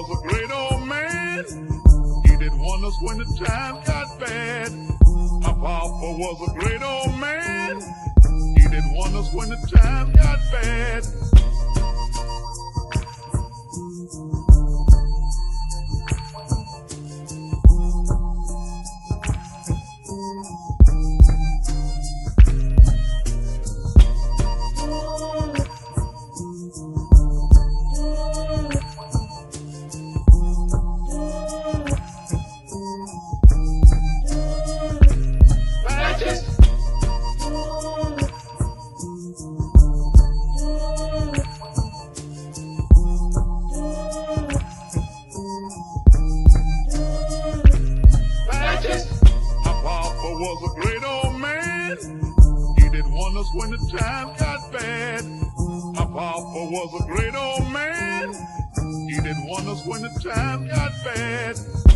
was a great old man. He did wonders when the times got bad. My papa was a great old man. He did wonders when the times got bad. Was a great old man. He didn't want us when the times got bad. My papa was a great old man. He want us when the times got bad.